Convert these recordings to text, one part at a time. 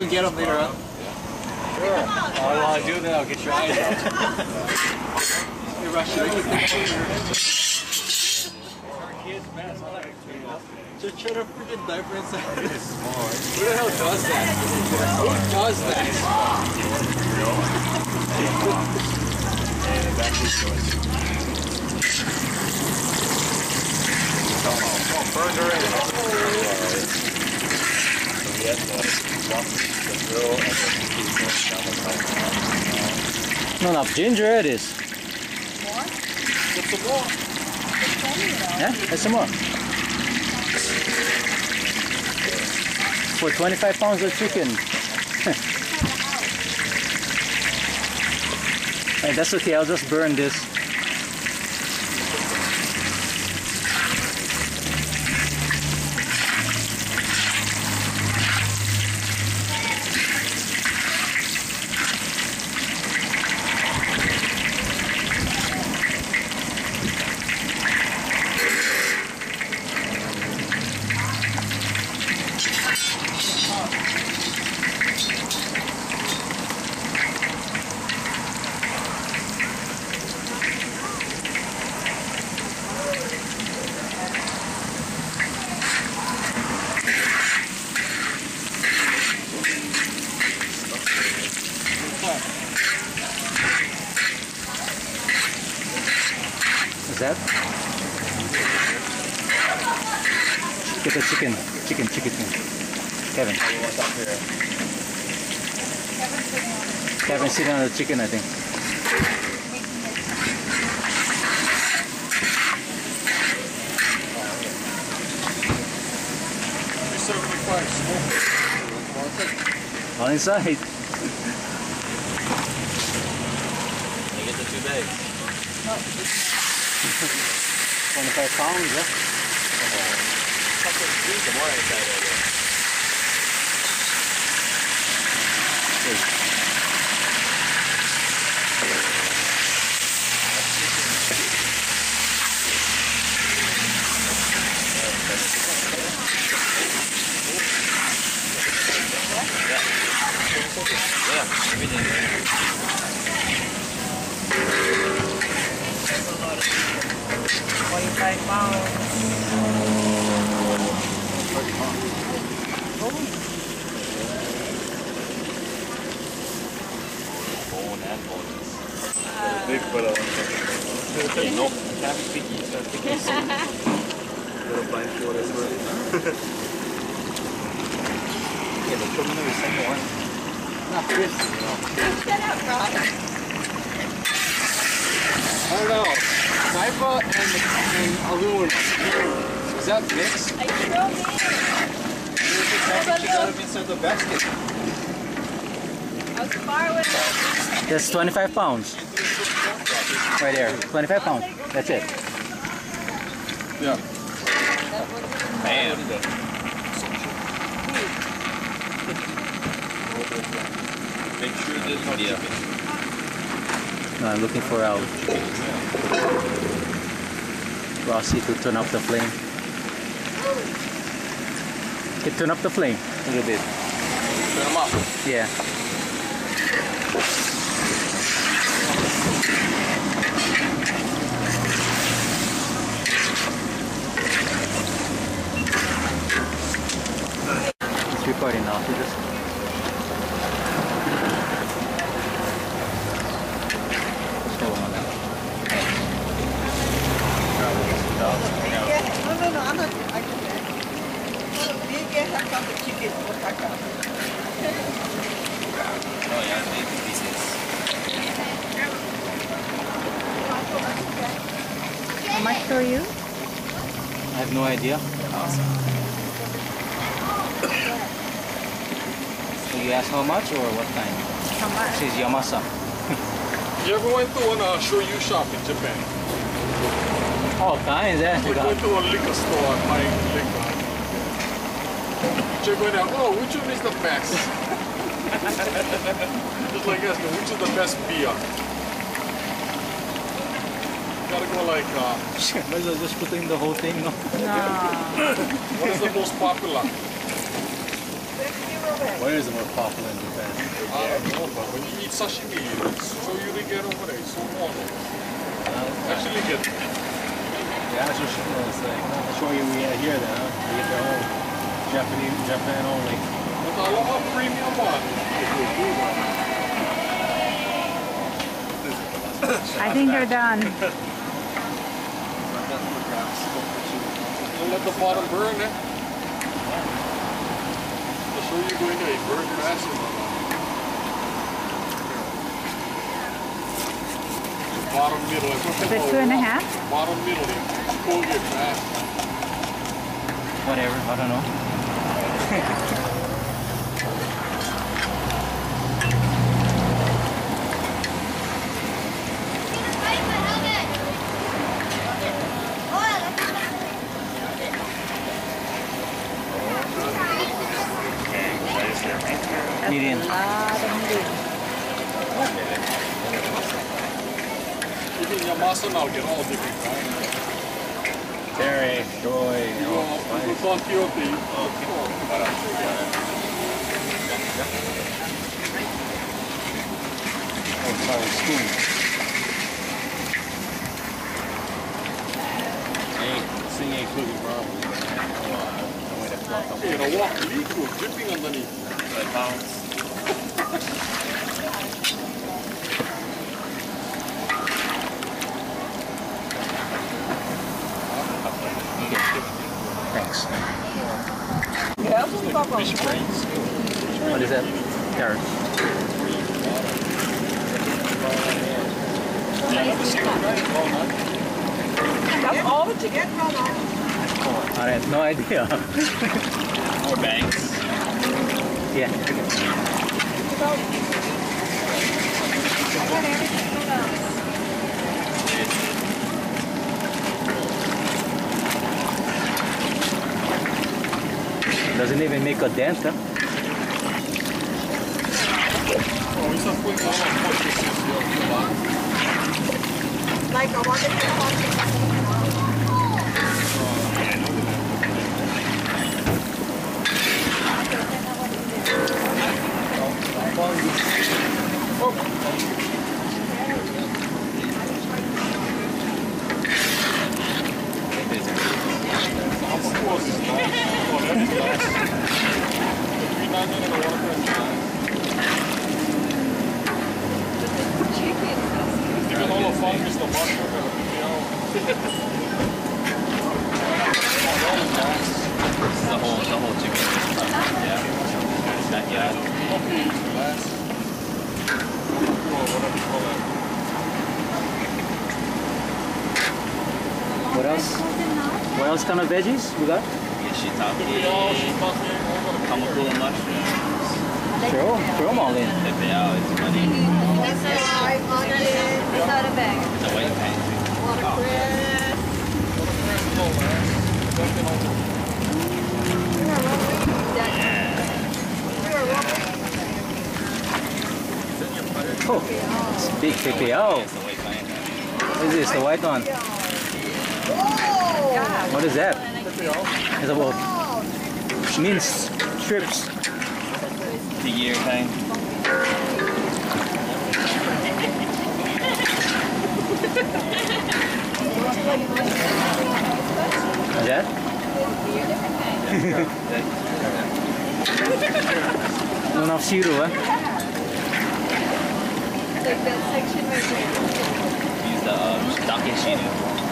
can get them later on. Sure. All I want to do I'll get your eyes out. Hey, Rush, should I get them? Kids, it's like you know. Just try to freaking diaper inside. Who the hell does that? Who does that? No, no, ginger it is. Get some more. Yeah, there's some more. For 25 pounds of chicken. hey, that's okay, I'll just burn this. Is that? Get the chicken, chicken, chicken. Kevin. Kevin sitting on the chicken, I think. We serve requires smoke. On inside. You get the two bags. 25 pounds, yeah? Couple three some more inside there. Yeah, everything. Forty-five pounds. Bone and bones. Big, but uh, No, can't be picky. So picky. little blind for what it's worth. Yeah, the children are the same one. Not this, you. Shut up. I don't know. Saipa and, and. Is that mixed? I them inside the basket. I. That's 25 pounds. Right there. 25 pounds. That's it. Yeah. Man. Make sure there's no yeah. No, I'm looking for out. Rossi to turn up the flame. Okay, turn up the flame a little bit. Turn them up. Yeah. It's recording now. So just Hold on now. No, no, no, I'm not. I can get Big ass, I got the chicken. What I got. Oh yeah, baby pieces. How much for you? I have no idea. So you ask how much or what kind? How much? This is Yamasa. You ever went to an uh, shoyu shop in Japan? All kinds, eh? We went to a liquor store and buy liquor. Check it out. Oh, which one is the best? Just like asking, which is the best beer? Gotta go like, uh, Might as well just put in the whole thing, no? No. what is the most popular? Where is it more popular in Japan? I don't know, but when you eat sashimi, it's so you get over there. It's so warm. Actually get Yeah, that's what she was like. I'm sure you we had here then, huh? We get their own Japanese, Japan only. but a lot of premium one. I think they're done. Don't let the bottom burn, eh? The show you go in there, you burn your ass in. The bottom middle, like what Is it two and a half? Bottom middle, you pull your ass. Whatever, I don't know. Medium. Even Yamasa now get all different kinds. Terry, Joy, You Oh, sorry, spoon. Ain't, ain't cooking properly. The way to fluff up. Hey, the walk liquid dripping underneath. Thanks. Fish brains. What is that? Carrot. That's all that you get from them. I had no idea. More banks. yeah. Doesn't even make a dent, huh? Oh. Like watch Of course, it's not. Oh, that is last. The green onion and the watercress is last. Even all the fungus, the mushroom, and everything else. That is last. The whole, the whole chicken. Yeah. Backyard. Okay, it's last. Or whatever you call that. What else? What else kind of veggies we got? Yeah, shiitake. Hamakua mushrooms. Throw, throw them all in. Pepeo, it's money. five onion, The white paint. Oh, it's big. It's paint. What is this? The white one? What is that? It's about minced strips. Figure kind. Is that? Not enough zero, eh? Use the um,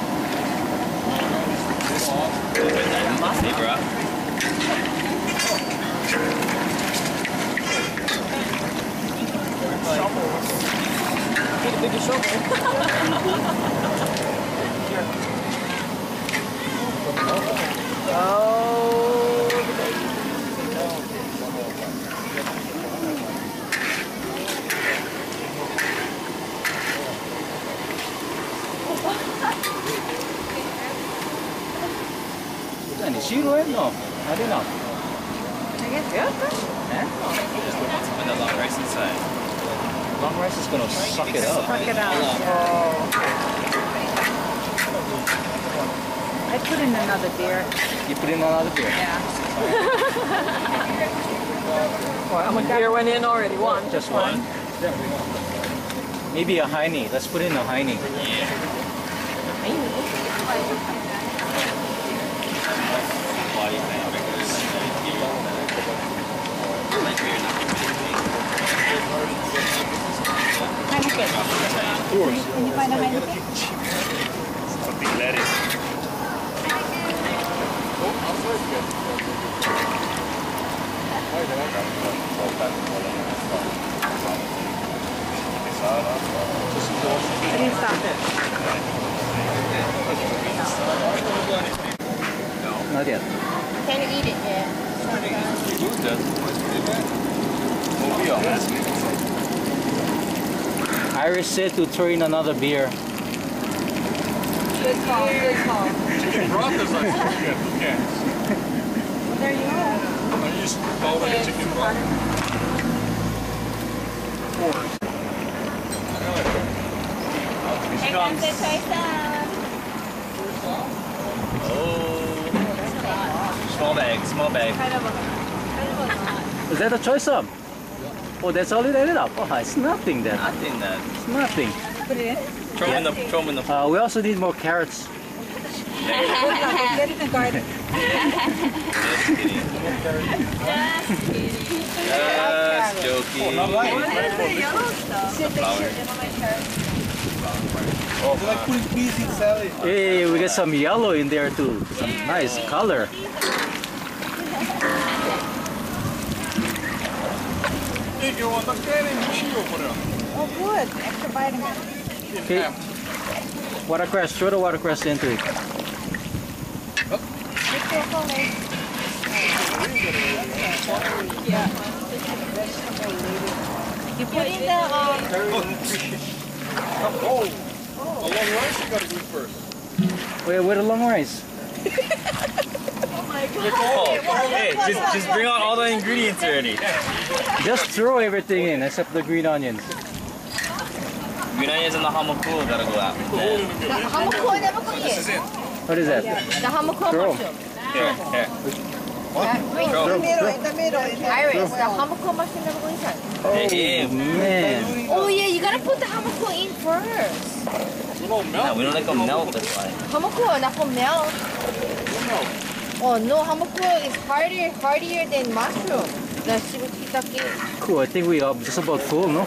zero, eh? No, I don't know. Eh? And the long rice inside. Long rice is gonna suck it up. Suck it out. I put in another beer. You put in another beer. Yeah. Well, how much beer went in already? One. Just one. Maybe a Heine. Let's put in a Heine. Yeah. Why you not you stop. Not yet. Can you eat it? Yeah. Who's that? Iris said to throw in another beer. Good call, good call. Chicken broth is like chicken. Yeah. There you go. I used to call it chicken broth. Pork. Here comes the soy sauce. Oh. Small bag. Kind of a, kind of a lot. Is that a choice up? Oh, that's all it ended up. Oh, it's nothing then. Nothing then. It's nothing. Put it in. Throw 'em in the, throw 'em in the. Uh, we also need more carrots. Get it in the garden. Just kidding. Just joking. Flower. Hey, we got some yellow in there too. Some nice color. Ikke understand en chio på det. Oh, good. Extra vitamin. Okay. Watercress, throw the watercress into it. Be careful, Nate. You put in the um. Oh, a long rice you gotta do first. Wait, where a long rice? Oh, hey, just, just bring out all the ingredients already. Just throw everything in except the green onions. Green onions and the hamakua gotta go out. The hamakua never cook it. What is that? The hamakua Throw. mushroom. Here, here. Wait, Throw. In the middle, in the middle. The Iris, the hamakua mushroom never go inside. Hey, him. Oh, man. Oh yeah, you gotta put the hamakua in first. Yeah, we don't like them melt, that's why. Hamakua not gonna melt. Oh no, hamakua is harder, hardier than mushroom. The shibukitake. Cool, I think we are just about full, no?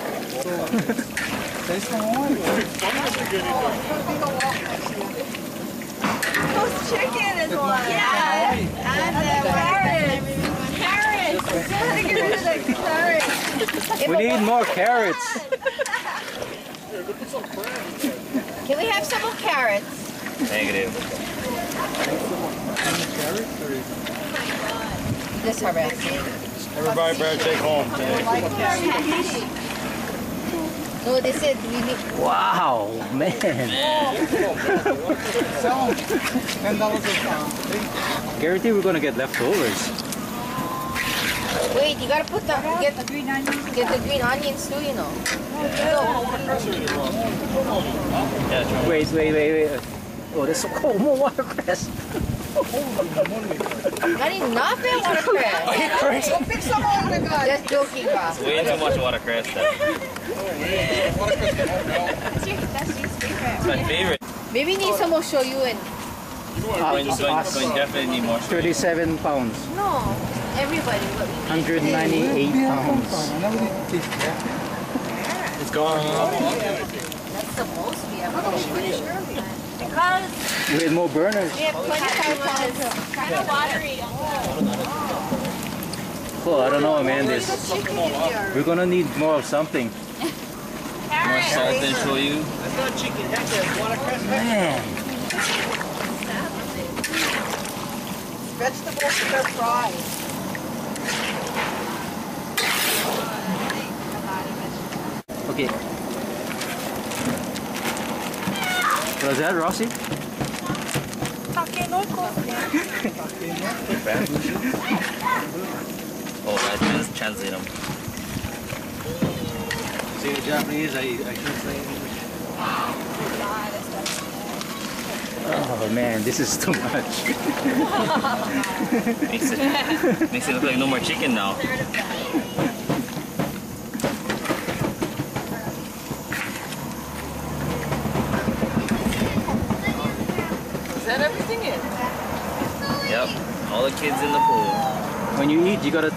Those chicken is one. Yeah, and the carrots. Carrots. Gotta get rid of the carrot. We need more carrots. Can we have some more carrots? Negative. This harass. Everybody better take home today. No, they said we need. Wow, man. Guarantee we're gonna get leftovers. Wait, you gotta put the get The green onions. get the green onions too, you know. Yeah. Wait, wait, wait, wait. Oh, there's so cold. More watercress. Not enough in watercress. Go pick some out of the. Just joking, ba. Way too much watercress. That's your that's your favorite. It's my favorite. Maybe need some more shoyu and Going, going, going definitely need more. 37 pounds. no, everybody. But 198 pounds. It's gone. that's the most we ever. Because We had more burners. we have 25 pounds. Kind of watery. Oh, I don't know, man. This we're gonna need more of something. More salt and shoyu. Man, Vegetables stir fry. okay. Was that Rossi? Oh, I trans- translate them. See the Japanese, I, I translate English. Oh man, this is too much. Makes it, makes it look like no more chicken now. Is that everything in? Yep. All kids in the pool. When you eat, you gotta